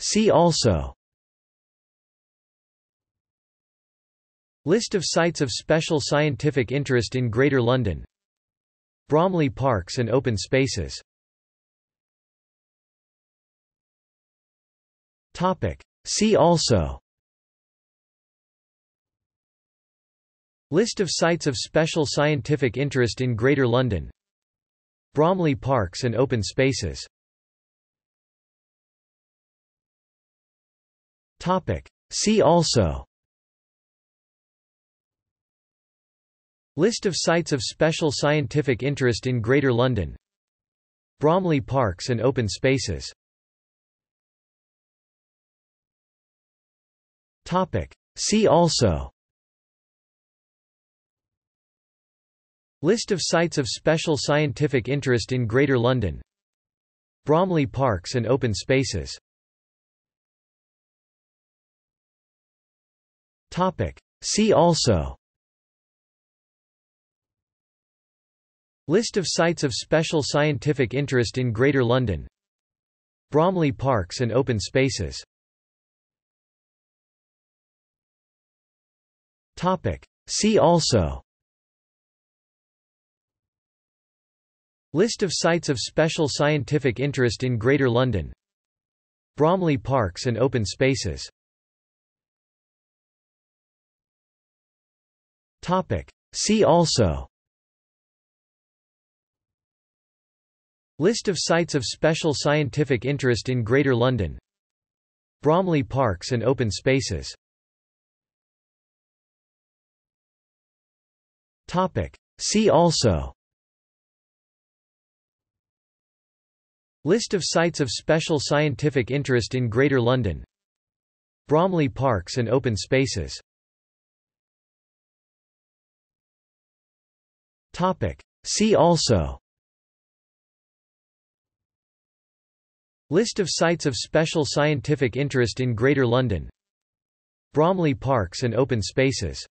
See also. List of sites of special scientific interest in Greater London. Bromley Parks and Open Spaces. Topic. See also. List of sites of special scientific interest in Greater London. Bromley Parks and Open Spaces See also. List of sites of special scientific interest in Greater London. Bromley Parks and Open Spaces. Topic. See also. List of sites of special scientific interest in Greater London. Bromley Parks and Open Spaces See also. List of sites of special scientific interest in Greater London. Bromley Parks and Open Spaces. Topic. See also. List of sites of special scientific interest in Greater London. Bromley Parks and Open Spaces See also. List of sites of special scientific interest in Greater London. Bromley Parks and Open Spaces. Topic. See also. List of sites of special scientific interest in Greater London. Bromley Parks and Open Spaces See also. List of sites of special scientific interest in Greater London. Bromley Parks and Open Spaces